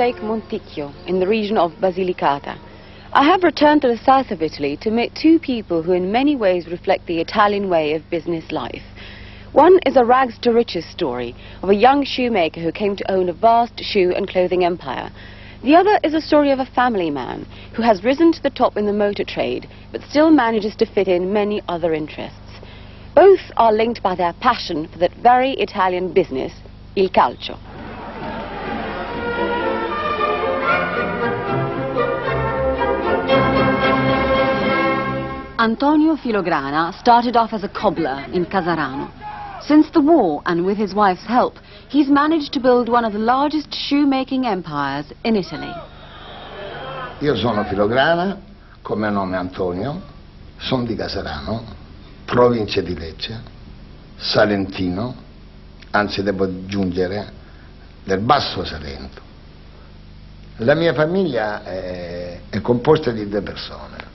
Lake Monticchio in the region of Basilicata. I have returned to the south of Italy to meet two people who in many ways reflect the Italian way of business life. One is a rags to riches story of a young shoemaker who came to own a vast shoe and clothing empire. The other is a story of a family man who has risen to the top in the motor trade but still manages to fit in many other interests. Both are linked by their passion for that very Italian business, il calcio. Antonio Filograna started off as a cobbler in Casarano. Since the war, and with his wife's help, he's managed to build one of the largest shoemaking empires in Italy. Io sono Filograna, come nome Antonio, sono di Casarano, provincia di Lecce, salentino, anzi devo aggiungere del Basso Salento. La mia famiglia è, è composta di due persone,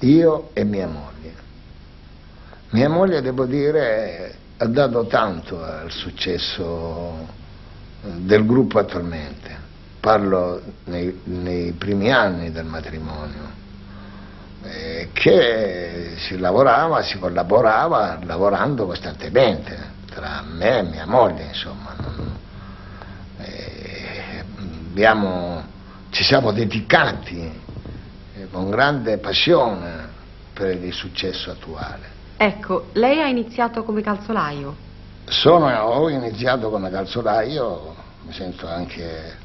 io e mia moglie. Mia moglie, devo dire, ha dato tanto al successo del gruppo attualmente. Parlo nei, nei primi anni del matrimonio, eh, che si lavorava, si collaborava lavorando costantemente tra me e mia moglie, insomma. Eh, abbiamo, ci siamo dedicati con grande passione per il successo attuale. Ecco, lei ha iniziato come calzolaio? Sono, ho iniziato come calzolaio, mi sento anche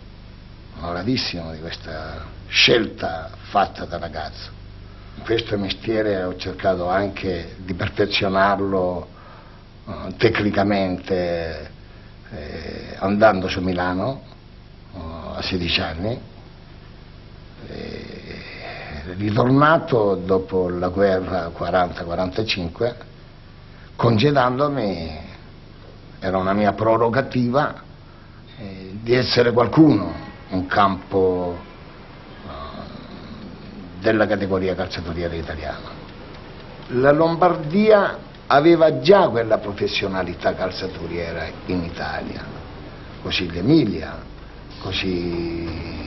onoratissimo di questa scelta fatta da ragazzo. Questo mestiere ho cercato anche di perfezionarlo uh, tecnicamente eh, andando su Milano uh, a 16 anni. Ritornato dopo la guerra 40-45, congedandomi, era una mia prerogativa, eh, di essere qualcuno in campo eh, della categoria calzatoriera italiana. La Lombardia aveva già quella professionalità calzaturiera in Italia, così l'Emilia, così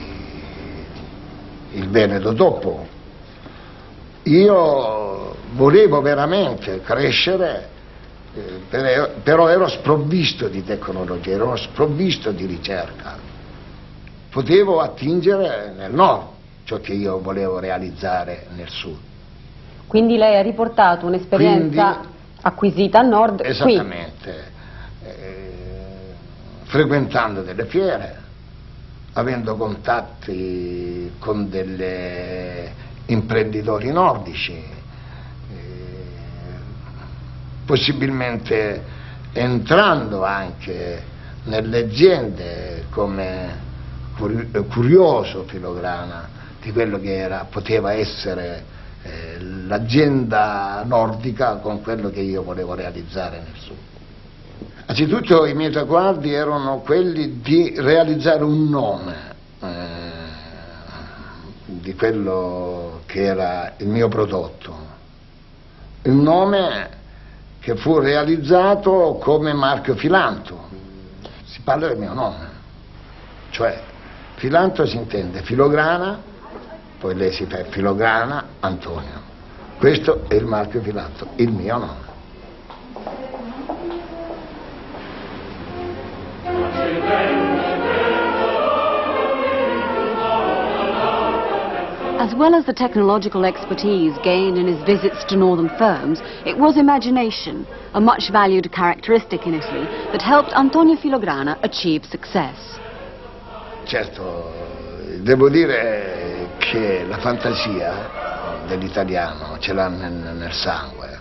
il Veneto dopo. Io volevo veramente crescere, eh, però ero sprovvisto di tecnologia, ero sprovvisto di ricerca. Potevo attingere nel nord ciò che io volevo realizzare nel sud. Quindi lei ha riportato un'esperienza acquisita al nord Esattamente. Eh, frequentando delle fiere, avendo contatti con degli imprenditori nordici, eh, possibilmente entrando anche nelle aziende come curioso filograna di quello che era, poteva essere eh, l'azienda nordica con quello che io volevo realizzare nel sud. Anzitutto i miei traguardi erano quelli di realizzare un nome eh, di quello che era il mio prodotto, un nome che fu realizzato come marchio Filanto, si parla del mio nome, cioè Filanto si intende filograna, poi lei si fa filograna Antonio, questo è il marchio Filanto, il mio nome. As well as the technological expertise gained in his visits to northern firms, it was imagination, a much valued characteristic in Italy, that helped Antonio Filograna achieve success. Certo, devo dire che la fantasia dell'italiano ce l'ha nel, nel sangue,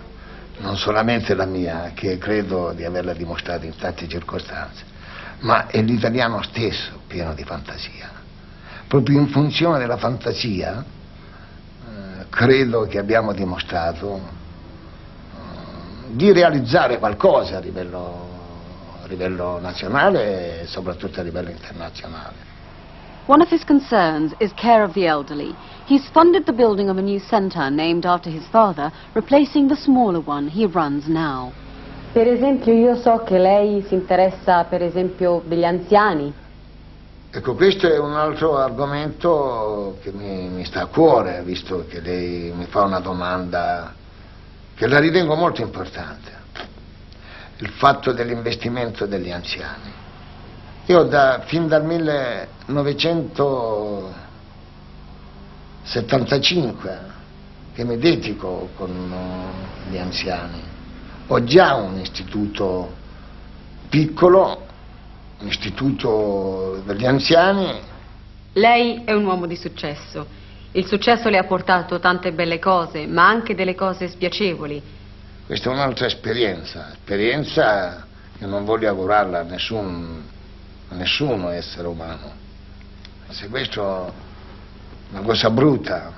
non solamente la mia, che credo di averla dimostrata in tante circostanze, ma è l'italiano stesso pieno di fantasia proprio in funzione della fantasia, credo che abbiamo dimostrato eh, di realizzare qualcosa a livello, a livello nazionale e soprattutto a livello internazionale. One of his concerns is care of the elderly. He's funded the building of a new centre named after his father, replacing the smaller one he runs now. Per esempio io so che lei si interessa per esempio degli anziani. Ecco, questo è un altro argomento che mi, mi, sta a cuore, visto che lei mi fa una domanda che la ritengo molto importante. Il fatto dell'investimento degli anziani. Io da, fin dal 1975 che mi dedico con gli anziani. Ho già un istituto piccolo istituto degli anziani. Lei è un uomo di successo. Il successo le ha portato tante belle cose, ma anche delle cose spiacevoli. Questa è un'altra esperienza, esperienza che non voglio augurarla a nessun, a nessuno essere umano. Se questo è una cosa brutta,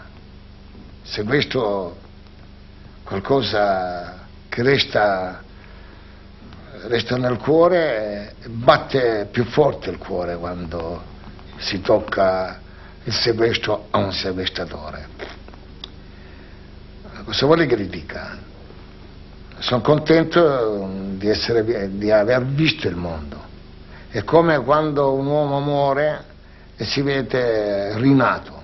se questo è qualcosa che resta resta nel cuore, batte più forte il cuore quando si tocca il sequestro a un sequestratore. Cosa vuole che gli dica? Sono contento di, essere, di aver visto il mondo. È come quando un uomo muore e si vede rinato.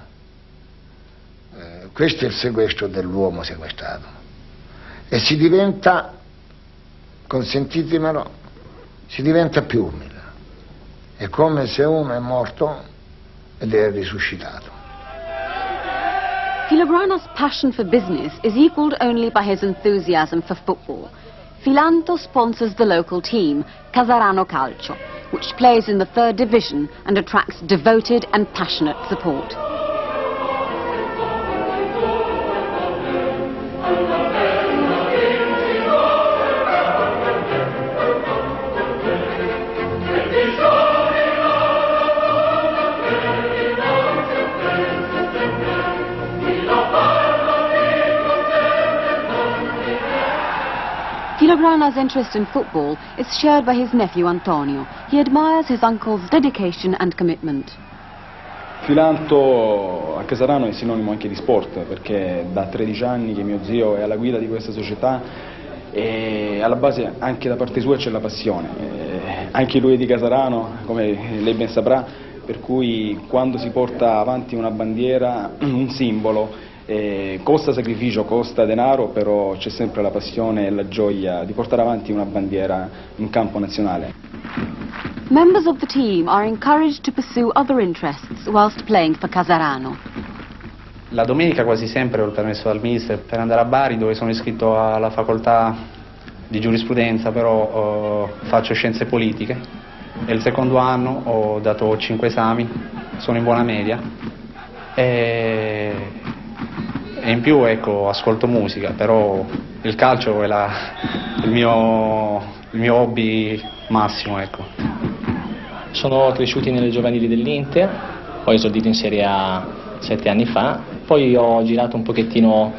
Eh, questo è il sequestro dell'uomo sequestrato. E si diventa consentitemelo, si diventa più umile. È come se uno è morto ed è risuscitato. Filobrano's passion for business is equalled only by his enthusiasm for football. Filanto sponsors the local team, Casarano Calcio, which plays in the third division and attracts devoted and passionate support. Filobrano's interest in football is shared by his nephew Antonio. He admires his uncle's dedication and commitment. Filanto a Casarano è sinonimo anche di sport perché da 13 anni che mio zio è alla guida di questa società e alla base anche da parte sua c'è la passione. E anche lui è di Casarano, come lei ben saprà, per cui quando si porta avanti una bandiera, un simbolo, eh, costa sacrificio, costa denaro, però c'è sempre la passione e la gioia di portare avanti una bandiera in campo nazionale. Members of the team are encouraged to pursue other interests whilst playing for Casarano. La domenica quasi sempre ho il permesso dal mister per andare a Bari dove sono iscritto alla facoltà di giurisprudenza, però eh, faccio scienze politiche. È il secondo anno, ho dato 5 esami, sono in buona media. E e in più ecco, ascolto musica, però il calcio è la, il, mio, il, mio, hobby massimo. Ecco. Sono cresciuti nelle giovanili dell'Inter, poi esordito in Serie A sette anni fa, poi ho girato un pochettino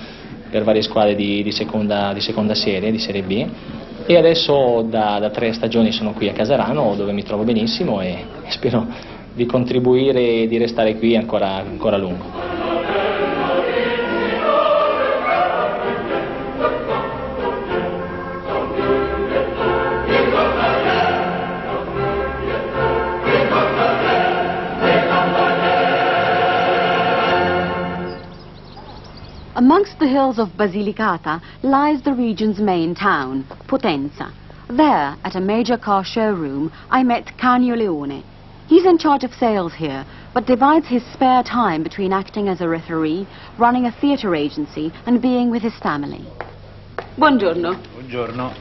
per varie squadre di, di, seconda, di seconda, serie, di Serie B e adesso da, da, tre stagioni sono qui a Casarano dove mi trovo benissimo e spero di contribuire e di restare qui ancora, ancora a lungo. Amongst the hills of Basilicata lies the region's main town, Potenza. There, at a major car showroom, I met Canio Leone. He's in charge of sales here, but divides his spare time between acting as a referee, running a theatre agency, and being with his family. Buongiorno. Buongiorno.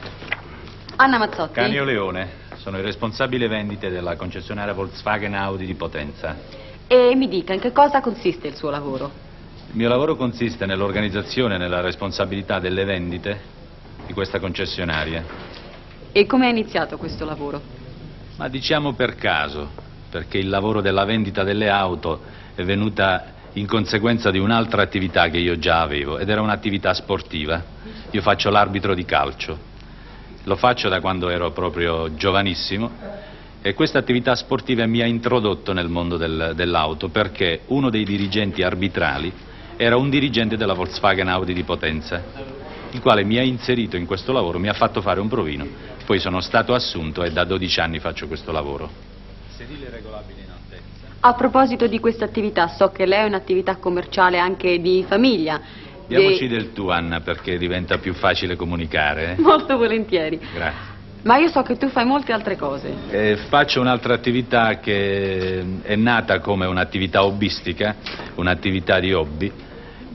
Anna Mazzotti. Canio Leone. Sono il responsabile vendite della concessionaria Volkswagen Audi di Potenza. E mi dica, in che cosa consiste il suo lavoro? Il mio lavoro consiste nell'organizzazione e nella responsabilità delle vendite di questa concessionaria. E come è iniziato questo lavoro? Ma diciamo per caso, perché il lavoro della vendita delle auto è venuta in conseguenza di un'altra attività che io già avevo ed era un'attività sportiva. Io faccio l'arbitro di calcio. Lo faccio da quando ero proprio giovanissimo e questa attività sportiva mi ha introdotto nel mondo del, dell'auto perché uno dei dirigenti arbitrali era un dirigente della Volkswagen Audi di Potenza, il quale mi ha inserito in questo lavoro, mi ha fatto fare un provino, poi sono stato assunto e da 12 anni faccio questo lavoro. Sedile regolabile in altezza. A proposito di questa attività, so che lei è un'attività commerciale anche di famiglia. Diamoci Di- del tu, Anna, perché diventa più facile comunicare. eh? Molto volentieri. Grazie. Ma io so che tu fai molte altre cose. Eh, faccio un'altra attività che è nata come un'attività hobbistica, un'attività di hobby,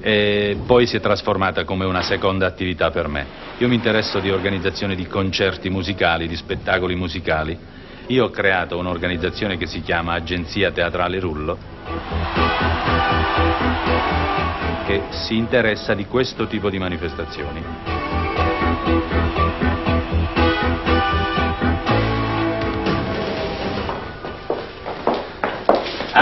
e poi si è trasformata come una seconda attività per me. Io mi interesso di organizzazione di concerti musicali, di spettacoli musicali. Io ho creato un'organizzazione che si chiama Agenzia Teatrale Rullo, che si interessa di questo tipo di manifestazioni.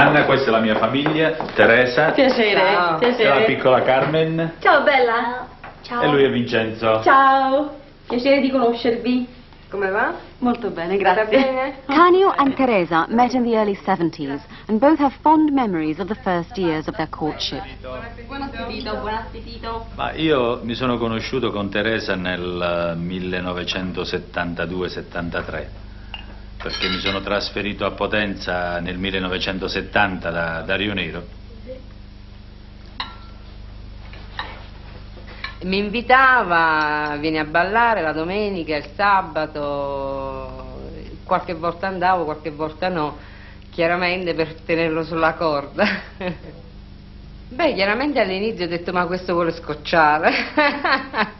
Anna, questa è la mia famiglia, Teresa, Piacere, Ciao. questa è la piccola Carmen Ciao bella. Ciao. e lui è Vincenzo. Ciao. Piacere di conoscervi. Come va? Molto bene, grazie. Canio and Teresa met in the early 70s and both have fond memories of the first years of their courtship. Buon appetito, buon appetito. Ma io mi sono conosciuto con Teresa nel eh, 1972-73 perché mi sono trasferito a Potenza nel 1970 da, da Rio Nero. Mi invitava, vieni a ballare la domenica, il sabato, qualche volta andavo, qualche volta no, chiaramente per tenerlo sulla corda. Beh, chiaramente all'inizio ho detto ma questo vuole scocciare.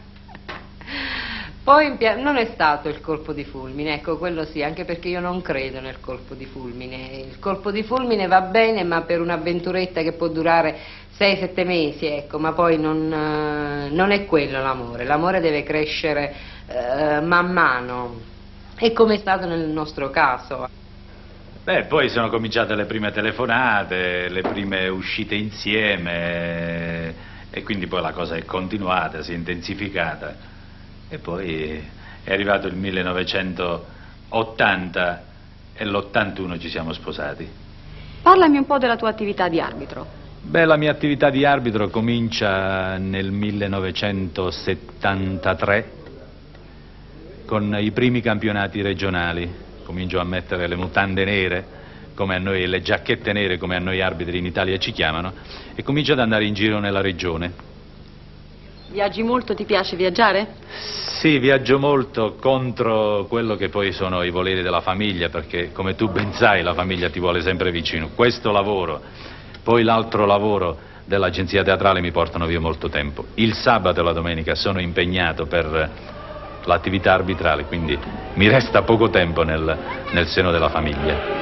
Poi non è stato il colpo di fulmine, ecco quello sì, anche perché io non credo nel colpo di fulmine. Il colpo di fulmine va bene ma per un'avventuretta che può durare 6-7 mesi, ecco, ma poi non, eh, non è quello l'amore, l'amore deve crescere eh, man mano, e come è stato nel nostro caso. Beh, poi sono cominciate le prime telefonate, le prime uscite insieme e quindi poi la cosa è continuata, si è intensificata e poi è arrivato il 1980 e l'81 ci siamo sposati. Parlami un po' della tua attività di arbitro. Beh, la mia attività di arbitro comincia nel 1973 con i primi campionati regionali. Comincio a mettere le mutande nere, come a noi, le giacchette nere come a noi arbitri in Italia ci chiamano, e comincio ad andare in giro nella regione. Viaggi molto, ti piace viaggiare? Sì, viaggio molto contro quello che poi sono i voleri della famiglia, perché come tu ben sai la famiglia ti vuole sempre vicino. Questo lavoro, poi l'altro lavoro dell'agenzia teatrale mi portano via molto tempo. Il sabato e la domenica sono impegnato per l'attività arbitrale, quindi mi resta poco tempo nel, nel seno della famiglia.